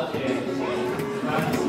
Okay.